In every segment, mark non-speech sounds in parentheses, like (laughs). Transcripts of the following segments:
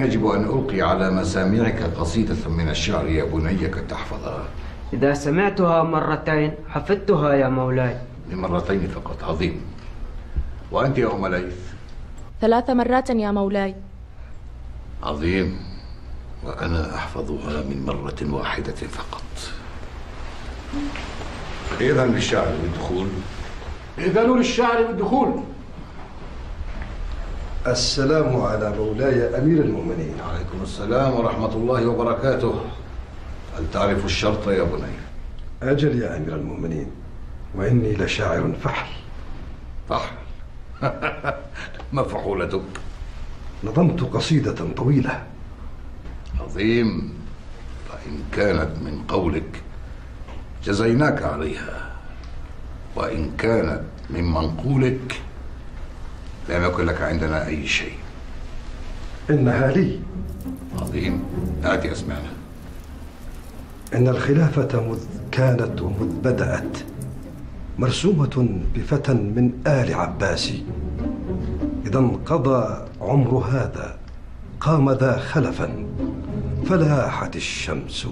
يجب أن ألقي على مسامعك قصيدة من الشعر يا بني كي تحفظها إذا سمعتها مرتين حفظتها يا مولاي. لمرتين فقط عظيم. وأنت يا أم ليث؟ ثلاث مرات يا مولاي. عظيم. وأنا أحفظها من مرة واحدة فقط. إذا للشعر بالدخول. إذن للشعر بالدخول. السلام على مولاي أمير المؤمنين. عليكم السلام ورحمة الله وبركاته. هل تعرف الشرط يا بني؟ أجل يا أمير المؤمنين وإني لشاعر فحل. فحل. (laughs) مفحولتك نظمت قصيدة طويلة. عظيم. فإن كانت من قولك جزيناك عليها. وإن كانت من منقولك لم يكن لك عندنا أي شيء. إنها لي. عظيم. آتي أسمعنا إن الخلافة مذ كانت ومذ بدأت مرسومة بفتى من آل عباس. إذا انقضى عمر هذا قام ذا خلفا فلاحت الشمس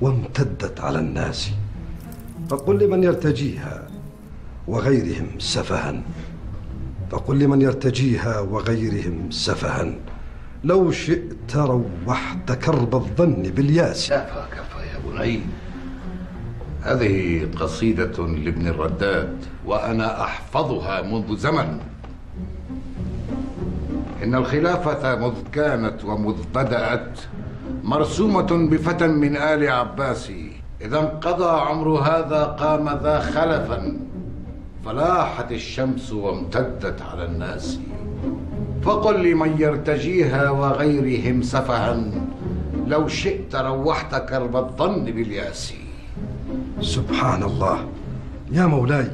وامتدت على الناس. فقل لمن يرتجيها وغيرهم سفها. فقل لمن يرتجيها وغيرهم سفها. لو شئت روحت كرب الظن بالياس. كفى كفى يا بني. هذه قصيدة لابن الرداد وأنا أحفظها منذ زمن. إن الخلافة مذ كانت ومذ بدأت مرسومة بفتى من آل عباس. إذا انقضى عمر هذا قام ذا خلفا. فلاحت الشمس وامتدت على الناس. فقل لمن يرتجيها وغيرهم سفها. لو شئت روحت كرب الظن بالياس سبحان الله. يا مولاي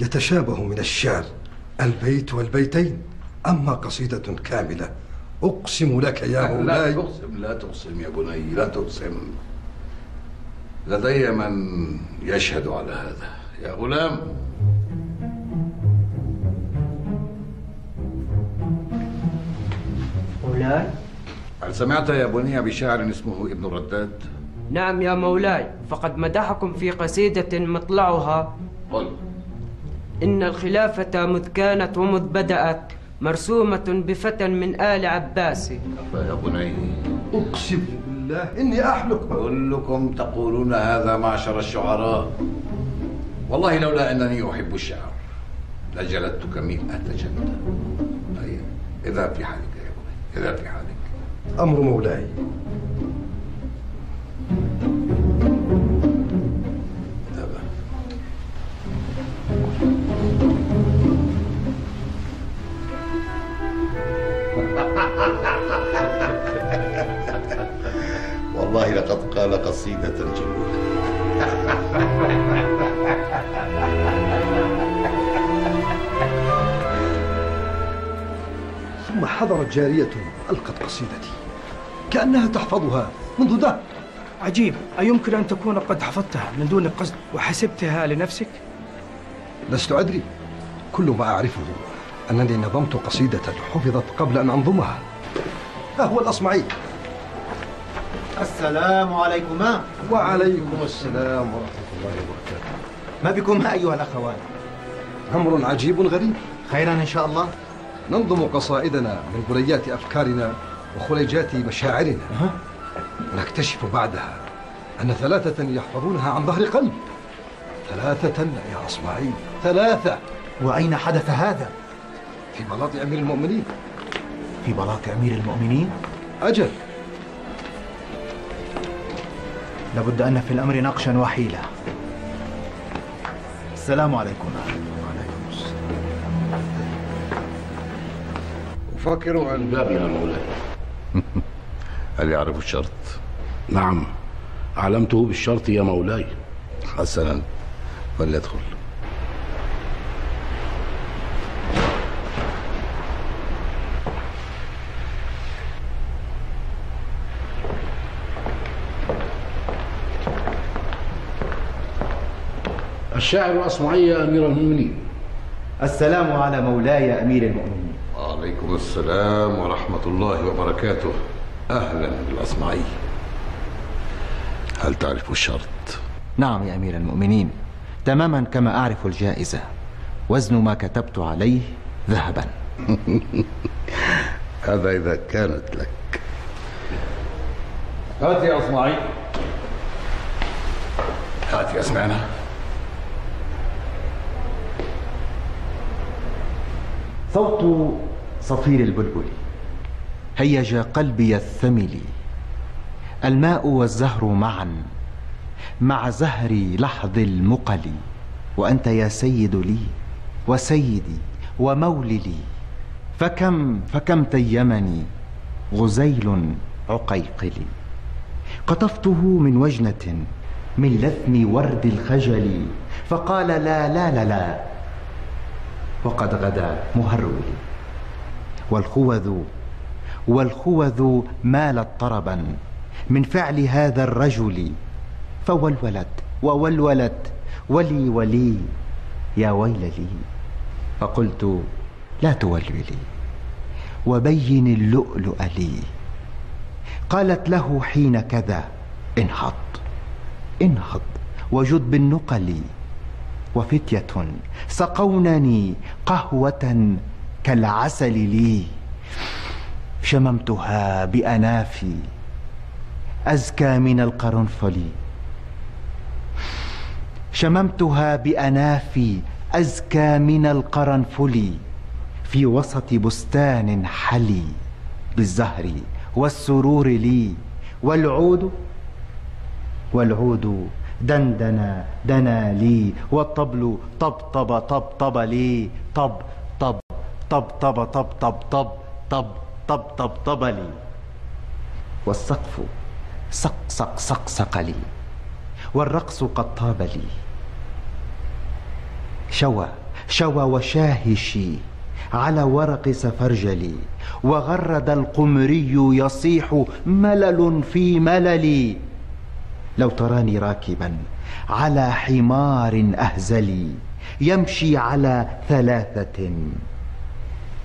يتشابه من الشعر البيت والبيتين. أما قصيدة كاملة. أقسم لك يا لا مولاي. تقسم لا تقسم يا بني لا تقسم. لدي من يشهد على هذا. يا غلام مولاي؟ هل سمعت يا بني بشاعر اسمه ابن رداد؟ نعم يا مولاي فقد مدحكم في قصيدة مطلعها. قل. إن الخلافة مذ كانت ومذ بدأت مرسومة بفتى من آل عباس. يا بني. أقسم بالله إني أحلف كلكم تقولون هذا معشر الشعراء. والله لولا أنني أحب الشعر لجلدتك مئة جلدة. طيب إذا في حالك. إذا في حالك. أمر مولاي. (laughs) والله لقد قال قصيدة. ثم حضرت جارية ألقت قصيدتي. كأنها تحفظها. منذ دهر عجيب. أيمكن أن تكون قد حفظتها من دون قصد وحسبتها لنفسك؟ لست أدري. كل ما أعرفه أنني نظمت قصيدة حفظت قبل أن أنظمها. ها هو الأصمعي. السلام عليكما. وعليكم السلام ورحمة الله وبركاته. ما بكما أيها الأخوان؟ أمر عجيب غريب. خيرا إن شاء الله. ننظم قصائدنا من بليات أفكارنا وخليجات مشاعرنا. ونكتشف بعدها أن ثلاثة يحفظونها عن ظهر قلب. ثلاثة يا أصمعي ثلاثة. وأين حدث هذا؟ في بلاط أمير المؤمنين. في بلاط أمير المؤمنين؟ أجل. لابد أن في الأمر نقشا وحيلة السلام عليكم. أفكر أن باب يا مولاي. (laughs) هل يعرف الشرط؟ نعم. علمته بالشرط يا مولاي. حسنا. فليدخل. الشاعر أصمعي يا أمير المؤمنين. السلام على مولاي أمير المؤمنين. وعليكم السلام ورحمة الله وبركاته. أهلا بالأصمعي هل تعرف الشرط؟ نعم يا أمير المؤمنين. تماما كما أعرف الجائزة. وزن ما كتبت عليه ذهبا. (laughs) هذا إذا كانت لك. هات يا أصمعي هات أسمعنا. صوت صفير البلبل. هيج قلبي الثمل. الماء والزهر معا. مع زهر لحظ المقل. وأنت يا سيد لي وسيدي وموللي فكم فكم تيمني غزيل عقيقلي قطفته من وجنة من لثم ورد الخجل. فقال لا لا لا لا. وقد غدا مهرول. والخوذ والخوذ مالت طربا من فعل هذا الرجل فولولت وولولت ولي ولي يا ويل لي فقلت لا تولولي. وبين اللؤلؤ لي. قالت له حين كذا انهض انهض وجد بالنقل. وفتية سقونني قهوة كالعسل لي. شممتها بأنافي أزكى من القرنفل. شممتها بأنافي أزكى من القرنفل. في وسط بستان حلي بالزهر والسرور لي. والعود والعود دندن دنا لي. والطبل طبطب طبطب لي. طب طب طب طب طب طب طب طب طبطب لي. والسقف سق سق سق لي. والرقص قد طاب لي. شوى شوى وشاهشي على ورق سفرجلي وغرد القمري يصيح ملل في مللي. لو تراني راكبا على حمار أهزلي. يمشي على ثلاثة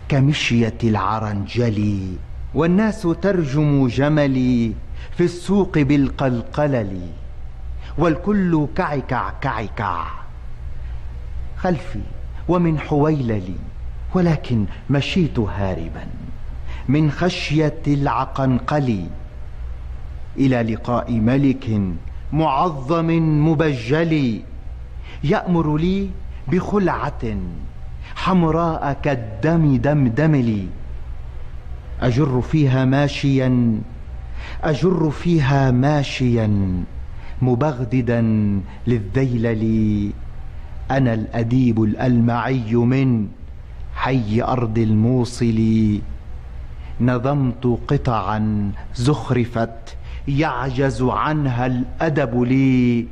كمشية العرنجل والناس ترجم جملي في السوق بالقلقلل والكل كعكع كعكع. خلفي ومن حويللي ولكن مشيت هاربا من خشية العقنقل. إلى لقاء ملك معظم مبجل يأمر لي بخلعة حمراء كالدم دمدم لي. أجر فيها ماشيا أجر فيها ماشيا مبغددا للذيلل أنا الأديب الألمعي من حي أرض الموصل. نظمت قطعا زخرفت يعجز عنها الأدب لي.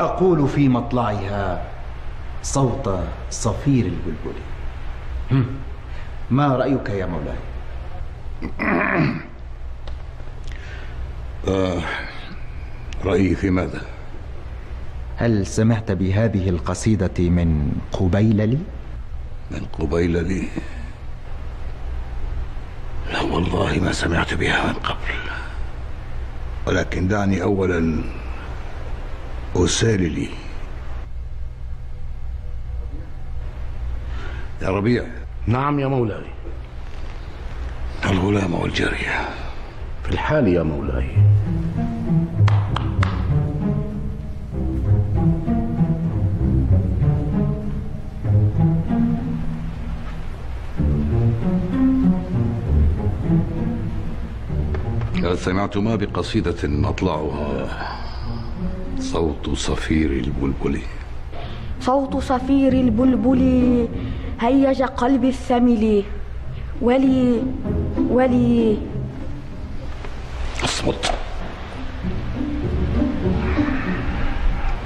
أقول في مطلعها صوت صفير البلبل ما رأيك يا مولاي؟ آه رأيي في ماذا؟ هل سمعت بهذه القصيدة من قبيللي؟ من قبيل لي لا والله ما سمعت بها من قبل ولكن دعني أولا أسال لي يا ربيع. نعم يا مولاي. الغلام والجارية. في الحال يا مولاي. هل سمعتما بقصيدة أطلعها صوت صفير البلبل. صوت صفير البلبل. هيج قلبي الثمل ولي ولي. اصمت.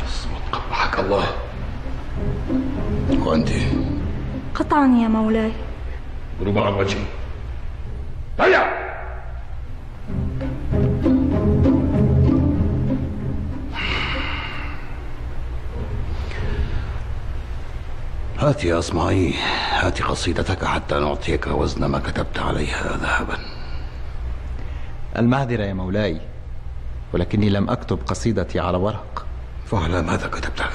اصمت. قبحك الله. وأنت؟ قطعا يا مولاي. ربع وجهي. هيا! هات يا أصمعي هات قصيدتك حتى نعطيك وزن ما كتبت عليها ذهبا. المعذرة يا مولاي ولكني لم أكتب قصيدتي على ورق. فعلى ماذا كتبتها؟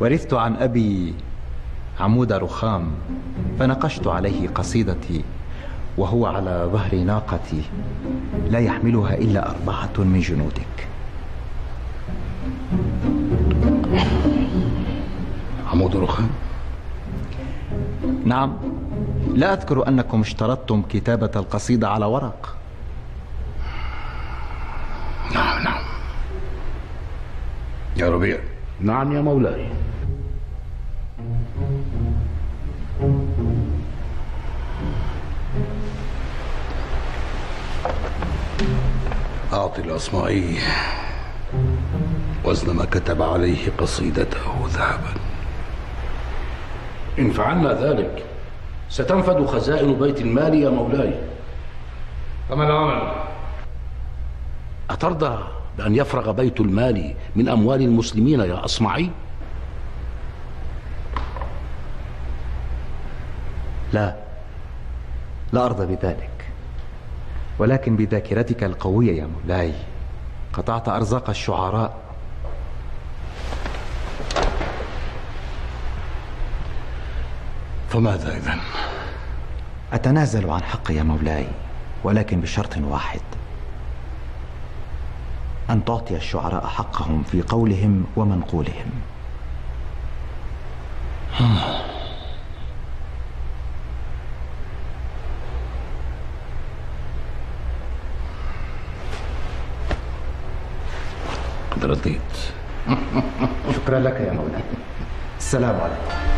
ورثت عن أبي عمود رخام فنقشت عليه قصيدتي وهو على ظهر ناقتي لا يحملها إلا أربعة من جنودك. عمود رخام نعم. لا أذكر أنكم اشترطتم كتابة القصيدة على ورق. نعم نعم. يا ربيع. نعم يا مولاي. أعطي الأصمعي وزن ما كتب عليه قصيدته ذهبا. إن فعلنا ذلك ستنفد خزائن بيت المال يا مولاي فما العمل؟ أترضى بأن يفرغ بيت المال من أموال المسلمين يا أصمعي؟ لا لا أرضى بذلك ولكن بذاكرتك القوية يا مولاي قطعت أرزاق الشعراء فماذا إذن؟ أتنازل عن حقي يا مولاي ولكن بشرط واحد. أن تعطي الشعراء حقهم في قولهم ومنقولهم. قد رضيت شكرا لك يا مولاي. السلام عليكم.